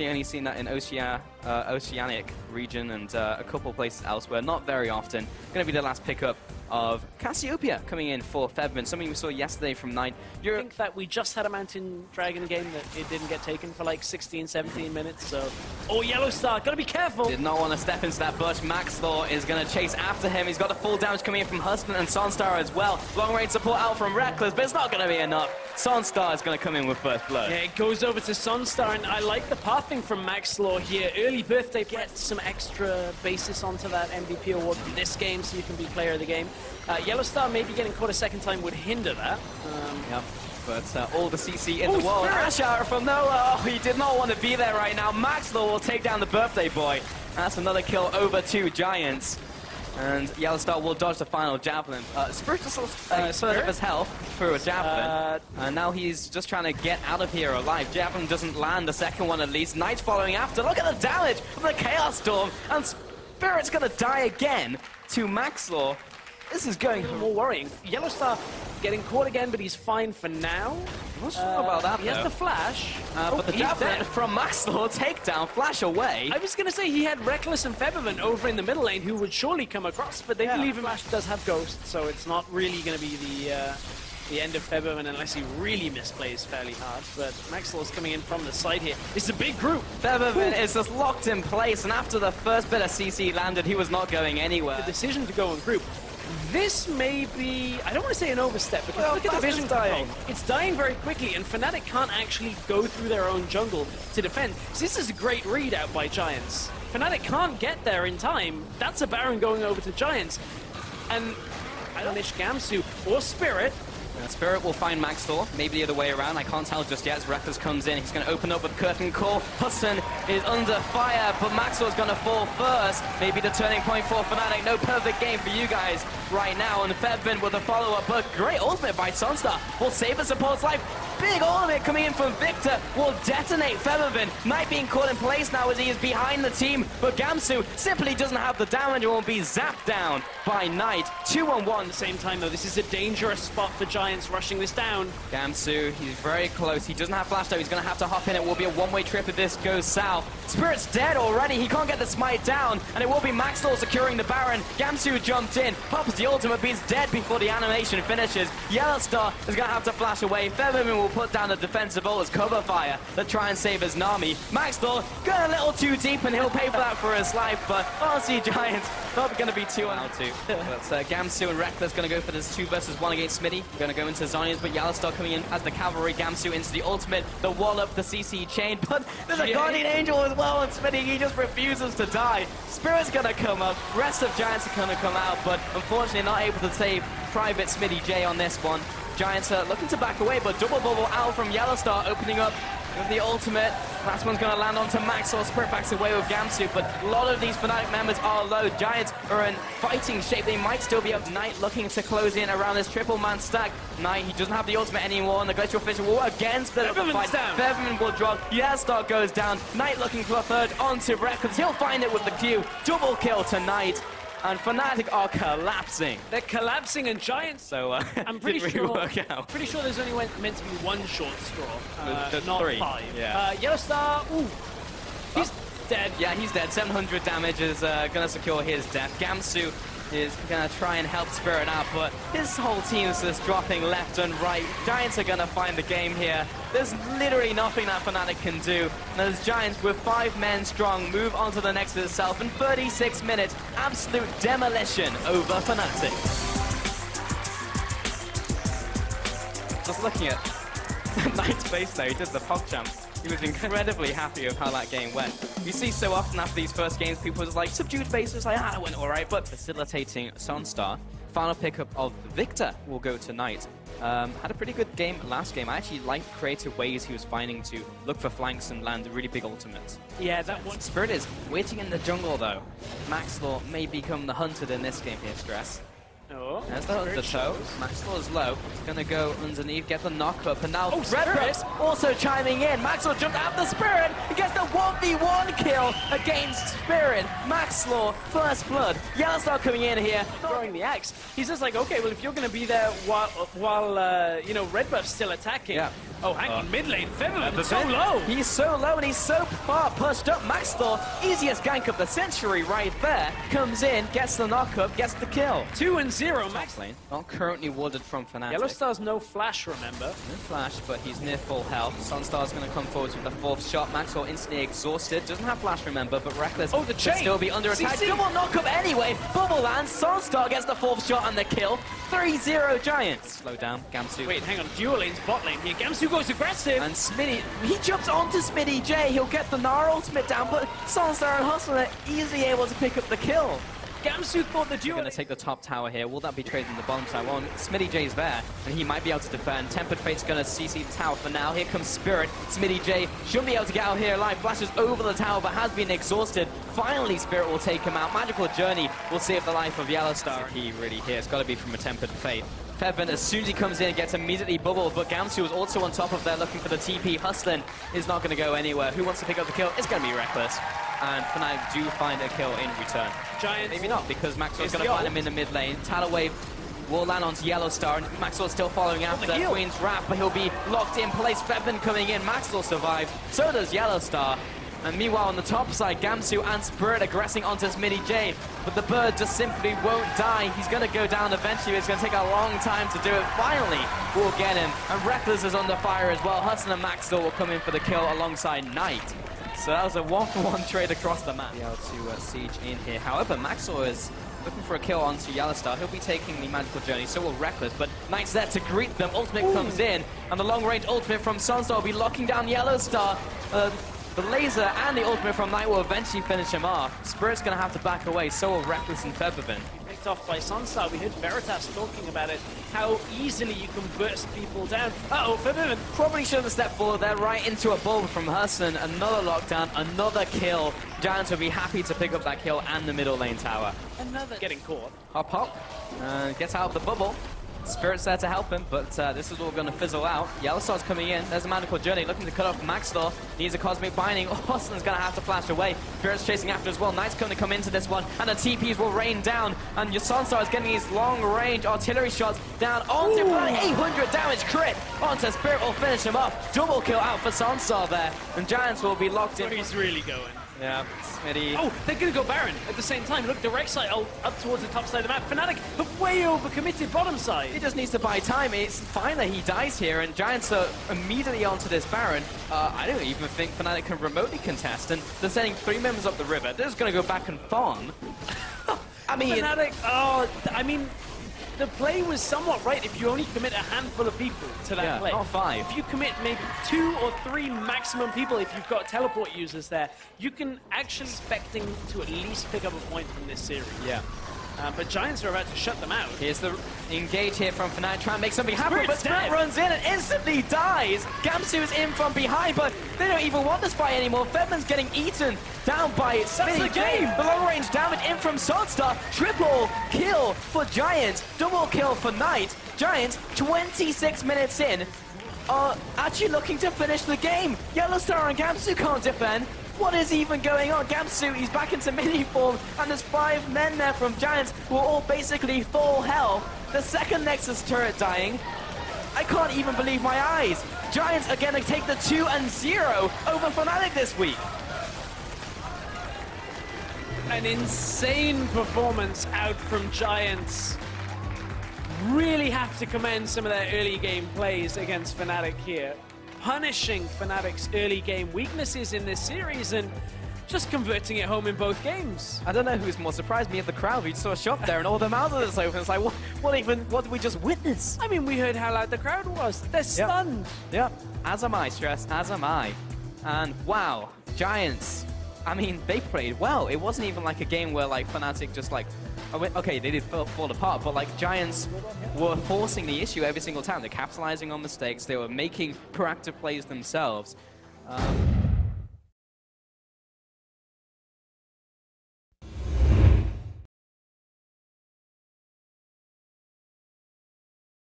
only seen that in uh, Oceanic region and uh, a couple places elsewhere, not very often. Going to be the last pickup of Cassiopeia coming in for Febman, something we saw yesterday from Knight. I You're, think that we just had a Mountain Dragon game that it didn't get taken for like 16, 17 minutes, so... Oh, Yellow Star, gotta be careful! did not want to step into that bush. Max, Maxlaw is going to chase after him. He's got the full damage coming in from Hustlin and Sonstar as well. Long range support out from Rekkles, but it's not going to be enough. Sonstar is going to come in with first blood. Yeah, it goes over to Sunstar, and I like the pathing from Max Law here. Early birthday, get some extra basis onto that MVP award from this game so you can be player of the game. Uh, Yellow Star maybe getting caught a second time would hinder that. Um, Yep. But uh, all the CC in Oh, the world. Spirit! Ash out from Noah. Oh, he did not want to be there right now. Maxlaw will take down the birthday boy. That's another kill over two Giants. And Yellowstar will dodge the final javelin. Uh, Spirit just Uh, Spirit? his health through a javelin. Uh, and now he's just trying to get out of here alive. Javelin doesn't land the second one at least. Knight following after. Look at the damage from the Chaos Storm. And Spirit's going to die again to Maxlaw. This is going more worrying. Yellow Star getting caught again, but he's fine for now. not sure about that, He has the flash. Uh, Oh, but the javelin from Maxlaw takedown, flash away. I was going to say he had Rekkles and Featherman over in the middle lane who would surely come across, but they Yeah. believe Flash does have Ghost, so it's not really going to be the uh, the end of Featherman unless he really misplays fairly hard. But Maxlaw's coming in from the side here. It's a big group. Featherman is just locked in place, and after the first bit of CC landed, he was not going anywhere. The decision to go in group. This may be, I don't want to say an overstep, because Well, look at the vision dying. control. It's dying very quickly, and Fnatic can't actually go through their own jungle to defend. So this is a great read out by Giants. Fnatic can't get there in time. That's a Baron going over to Giants. And I don't know, Gamsu or Spirit. Spirit will find Maxtor, maybe the other way around. I can't tell just yet as Rekkles comes in. He's going to open up with Curtain Call. Hustlin is under fire, but Maxtor's going to fall first. Maybe the turning point for Fnatic. No perfect game for you guys right now. And Febiven with a follow-up, but great ultimate by Sunstar. Will save the support's life. Big ultimate coming in from Viktor will detonate Febiven. Knight being caught in place now as he is behind the team, but Gamsu simply doesn't have the damage and will be zapped down by Knight. Two on one. At the same time, though, this is a dangerous spot for Giants rushing this down. Gamsu, he's very close. He doesn't have flash though. He's going to have to hop in. It will be a one-way trip if this goes south. Spirit's dead already. He can't get the smite down, and it will be Maxlaw securing the Baron. Gamsu jumped in, pops the ultimate, but he's dead before the animation finishes. Yellow Star is going to have to flash away. Featherman will put down the defensive ult as cover fire to try and save his Nami. Maxlaw going a little too deep, and he'll pay for that for his life. But RC Giants not going to be two on out two. But uh, Gamsu and Rekkles going to go for this two versus one against Smitty. Going to go into Zhonya's, but Yellowstar coming in as the cavalry. Gamsu into the ultimate, the wallop, the CC chain. But there's a Yeah. Guardian Angel as well, and Smitty, he just refuses to die. Spirit's to come up, rest of Giants are to come out, but unfortunately not able to save Private Smitty J on this one. Giants are looking to back away, but double bubble out from Yellow Yellowstar opening up with the ultimate. Last one's going to land onto Maxlaw. Spirit backs away with Gamsu, but a lot of these Fnatic members are low. Giants are in fighting shape. They might still be up. Knight looking to close in around this triple man stack. Knight, he doesn't have the ultimate anymore, and the Glacial Fissure will again split up the fight. down. Featherman will drop. Yellowstar goes down. Knight looking for a third onto Rekkles. He'll find it with the Q. Double kill to Knight. And Fnatic are collapsing. They're collapsing, and Giants So uh, I'm pretty sure. work out. Pretty sure there's only meant to be one short straw, uh, not three, five. yeah. Uh, Yellow Star, ooh, he's dead. Yeah, he's dead. 700 damage is uh, to secure his death. Gamsu is going to try and help Spirit out, but his whole team is just dropping left and right. Giants are going to find the game here. There's literally nothing that Fnatic can do. And those Giants, with five men strong, move on to the next itself in 36 minutes. Absolute demolition over Fnatic. Just looking at Knight's face there, he did the PogChamp. He was incredibly happy with how that game went. You see so often after these first games, people just like subdued faces, like, ah, it went alright, but facilitating Sunstar. Final pickup of Viktor will go to Knight. Um, had a pretty good game last game. I actually liked creative ways he was finding to look for flanks and land a really big ultimates. Yeah, that one. Spirit is waiting in the jungle though. Maxlaw may become the hunted in this game here, Stress. Oh, There's the, the toe. Maxlaw is low. He's going to go underneath, get the knock up, and now Oh, Red also chiming in. Maxlaw jumped out the Spirit. He gets the 1v1 1v1 kill against Spirit. Max Law, first blood. Yellowstar coming in here. throwing the axe. He's just like, okay, well, if you're going to be there while, while uh, you know, Red Buff's still attacking. Yeah. Oh, hang on, mid lane, Featherman, But so then low. He's so low and he's so far pushed up. Max Law, easiest gank of the century right there. Comes in, gets the knockup, gets the kill. Two and zero, Max. Lane, not currently warded from Fnatic. Yellowstar's no flash, remember? No flash, but he's near full health. Sunstar's going to come forward with the fourth shot. Maxlaw instantly exhausted. Doesn't have flash, remember, but Rekkles Oh, the chain! still be under attack. CC. Double knockup anyway. Bubble lands. Sunstar gets the fourth shot and the kill. 3-0 Giants. Slow down, Gamsu. Wait, hang on, dual lane's bot lane here. Gamsu goes aggressive. And Smitty, he jumps onto Smitty J. He'll get the Nara ultimate down, but Sunstar and Hustlin are easily able to pick up the kill. Gamsu thought the We're dual going to take the top tower here. Will that be trading the bottom side? Well, Smitty J's there, and he might be able to defend. Tempered Fate's going to CC the tower for now. Here comes Spirit. Smitty J shouldn't be able to get out here alive. Flashes over the tower, but has been exhausted. Finally, Spirit will take him out. Magical Journey will save the life of Yellowstar. He really here. It's got to be from a Tempered Fate. Febiven, as soon as he comes in, gets immediately bubbled, but Gamsu is also on top of there looking for the TP. Hustlin is not going to go anywhere. Who wants to pick up the kill? It's going to be Rekkles. And Fnatic do find a kill in return. Giants. Maybe not, because Maxlaw's going to find him in the mid lane. Tidal Wave will land onto Yellowstar, and Maxlaw's still following after. Queen's Wrath, but he'll be locked in place. Febiven coming in, Maxlaw survives, so does Yellowstar. And meanwhile, on the top side, Gamsu and Spirit aggressing onto Smitty J, but the bird just simply won't die. He's going to go down eventually. It's going to take a long time to do it. Finally, we'll get him. And Rekkles is under fire as well. Hustlin and Maxlaw will come in for the kill alongside Knight. So that was a one-for-one trade across the map. Be able to uh, siege in here. However, Maxlaw is looking for a kill onto Yellowstar. He'll be taking the magical journey, so will Rekkles, but Knight's there to greet them. Ultimate comes in, and the long-range ultimate from Sunstar will be locking down Yellowstar. Uh, the laser and the ultimate from Knight will eventually finish him off. Spirit's going to have to back away, so will Rekkles and Febiven. Picked off by Sunstar. We heard Veritas talking about it, how easily you can burst people down. Uh-oh, Featherman. Probably shouldn't have stepped forward there, right into a bulb from Hustlin. Another lockdown, another kill. Giants will be happy to pick up that kill and the middle lane tower. Another. Getting caught. Hop hop, uh, gets out of the bubble. Spirit's there to help him, but uh, this is all going to fizzle out. Yellowstar's coming in. There's a Magical Journey looking to cut off Maxstar. Needs a Cosmic Binding. Hustlin's going to have to flash away. Spirit's chasing after as well. Knight's going to come into this one, and the TPs will rain down. And your Sunstar is getting these long-range artillery shots down onto Ooh. 800 damage crit. Onto Spirit will finish him off. Double kill out for Sunstar there. And Giants will be locked in. Where he's really going. Yeah, Smitty. Oh, they're going to go Baron at the same time. Look, direct side oh, up towards the top side of the map. Fnatic have way overcommitted bottom side. He just needs to buy time. It's fine that he dies here, and Giants are immediately onto this Baron. Uh, I don't even think Fnatic can remotely contest, and they're sending three members up the river. They're just going to go back and farm. I mean, Fnatic, oh, th- I mean, the play was somewhat right if you only commit a handful of people to that Yeah, play. not five. If you commit maybe two or three maximum people, if you've got teleport users there, you can actually expecting to at least pick up a point from this series. yeah. Uh, but Giants are about to shut them out. Here's the engage here from Fnatic, trying to make something happen, Spirit's but Spirit dead. runs in and instantly dies. Gamsu is in from behind, but they don't even want this fight anymore. Fedman's getting eaten down by Smitty the game. The long range damage in from Sunstar. Triple kill for Giants. Double kill for Knight. Giants, 26 minutes in, are actually looking to finish the game. Yellowstar and Gamsu can't defend. What is even going on? Gamsu, he's back into mini form, and there's five men there from Giants who are all basically full health. The second Nexus turret dying. I can't even believe my eyes. Giants are going to take the 2 and 0 over Fnatic this week. An insane performance out from Giants. Really have to commend some of their early game plays against Fnatic here. Punishing Fnatic's early game weaknesses in this series and just converting it home in both games. I don't know who's more surprised, me or the crowd. We saw a shot there and all the mouths are open. It's like, what, what even, what did we just witness? I mean, we heard how loud the crowd was. They're stunned. Yep, as am I, Stress, as am I. And wow, Giants, I mean, they played well. It wasn't even like a game where like Fnatic just like, okay, they did fall, fall apart, but like Giants were forcing the issue every single time. They're capitalizing on mistakes. They were making proactive plays themselves. Um,